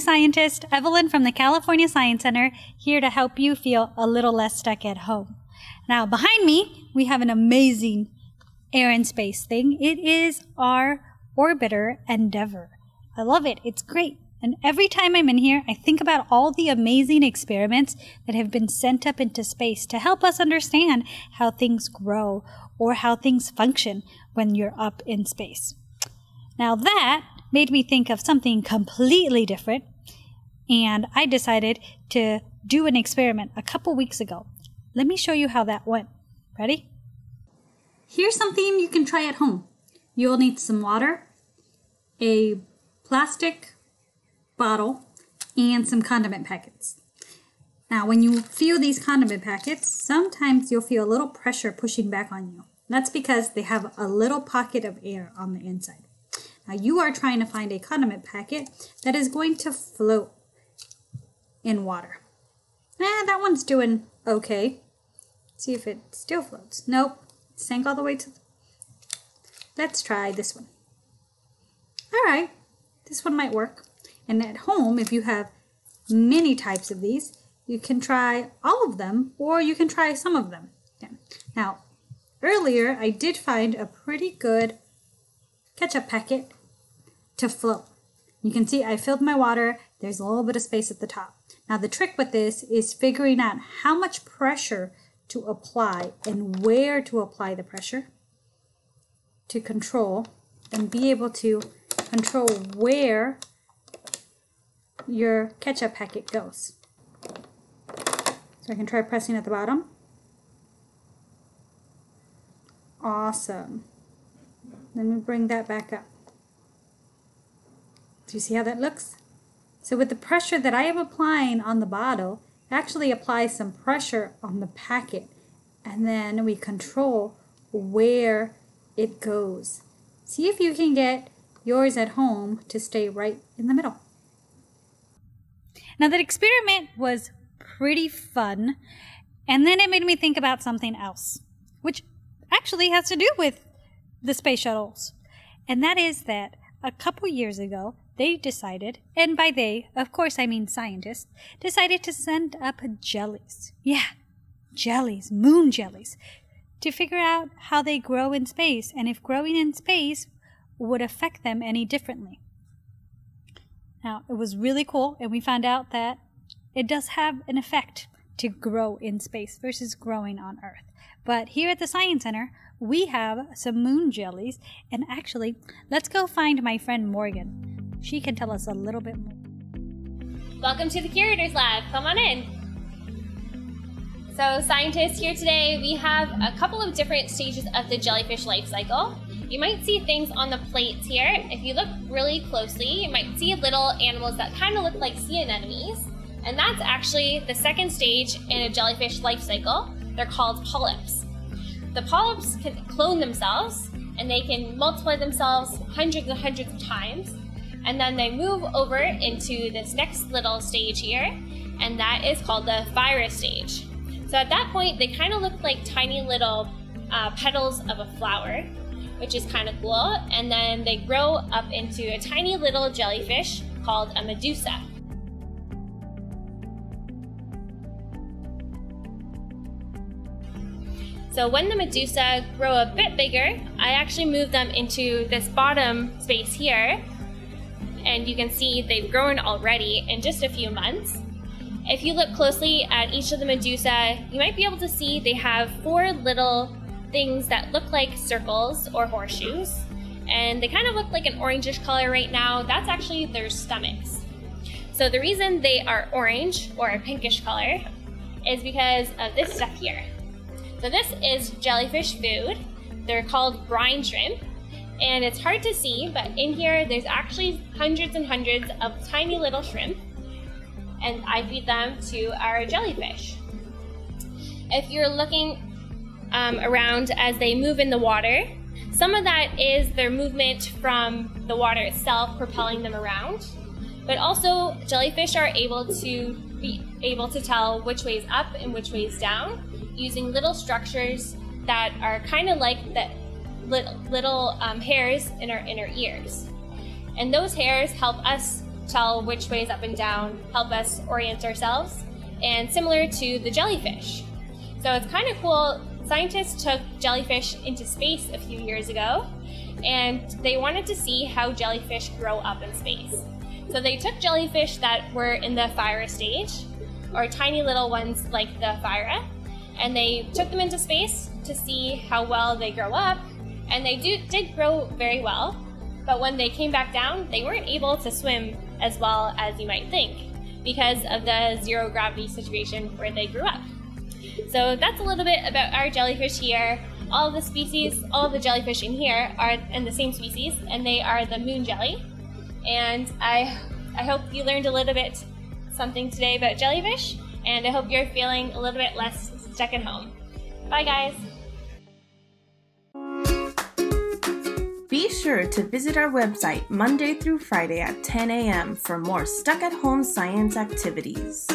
Scientist, Evelyn from the California Science Center, here to help you feel a little less stuck at home. Now, behind me, we have an amazing air and space thing. It is our orbiter Endeavour. I love it, it's great. And every time I'm in here, I think about all the amazing experiments that have been sent up into space to help us understand how things grow or how things function when you're up in space. Now, that made me think of something completely different, and I decided to do an experiment a couple weeks ago. Let me show you how that went. Ready? Here's something you can try at home. You'll need some water, a plastic bottle, and some condiment packets. Now, when you feel these condiment packets, sometimes you'll feel a little pressure pushing back on you. That's because they have a little pocket of air on the inside. Now you are trying to find a condiment packet that is going to float in water. Eh, that one's doing okay. see if it still floats. Nope, sank all the way to the... Let's try this one. All right, this one might work. And at home, if you have many types of these, you can try all of them or you can try some of them. Okay. Now, earlier I did find a pretty good ketchup packet to float. You can see I filled my water. There's a little bit of space at the top. Now the trick with this is figuring out how much pressure to apply and where to apply the pressure to control and be able to control where your ketchup packet goes. So I can try pressing at the bottom. Awesome. Let me bring that back up. Do you see how that looks? So with the pressure that I am applying on the bottle, actually applies some pressure on the packet. And then we control where it goes. See if you can get yours at home to stay right in the middle. Now that experiment was pretty fun. And then it made me think about something else, which actually has to do with the space shuttles. And that is that a couple years ago, they decided, and by they, of course I mean scientists, decided to send up jellies. Yeah, jellies, moon jellies, to figure out how they grow in space and if growing in space would affect them any differently. Now, it was really cool, and we found out that it does have an effect to grow in space versus growing on Earth. But here at the Science Center, we have some moon jellies, and actually, let's go find my friend Morgan. She can tell us a little bit more. Welcome to the Curators Lab. Come on in. So, scientists, here today we have a couple of different stages of the jellyfish life cycle. You might see things on the plates here. If you look really closely, you might see little animals that kind of look like sea anemones. And that's actually the second stage in a jellyfish life cycle. They're called polyps. The polyps can clone themselves and they can multiply themselves hundreds and hundreds of times and then they move over into this next little stage here, and that is called the ephyra stage. So at that point, they kind of look like tiny little uh, petals of a flower, which is kind of cool. And then they grow up into a tiny little jellyfish called a medusa. So when the medusa grow a bit bigger, I actually move them into this bottom space here, and you can see they've grown already in just a few months. If you look closely at each of the Medusa, you might be able to see they have four little things that look like circles or horseshoes. And they kind of look like an orangish color right now. That's actually their stomachs. So the reason they are orange or a pinkish color is because of this stuff here. So this is jellyfish food. They're called brine shrimp and it's hard to see, but in here there's actually hundreds and hundreds of tiny little shrimp, and I feed them to our jellyfish. If you're looking um, around as they move in the water, some of that is their movement from the water itself propelling them around, but also jellyfish are able to be able to tell which way is up and which way is down using little structures that are kind of like that little, little um, hairs in our inner ears. And those hairs help us tell which way is up and down, help us orient ourselves, and similar to the jellyfish. So it's kind of cool. Scientists took jellyfish into space a few years ago, and they wanted to see how jellyfish grow up in space. So they took jellyfish that were in the ephyra stage, or tiny little ones like the ephyra, and they took them into space to see how well they grow up, and they do, did grow very well. But when they came back down, they weren't able to swim as well as you might think because of the zero gravity situation where they grew up. So that's a little bit about our jellyfish here. All the species, all the jellyfish in here are in the same species, and they are the moon jelly. And I, I hope you learned a little bit something today about jellyfish, and I hope you're feeling a little bit less stuck at home. Bye, guys. Sure to visit our website Monday through Friday at 10 a.m. for more stuck at home science activities.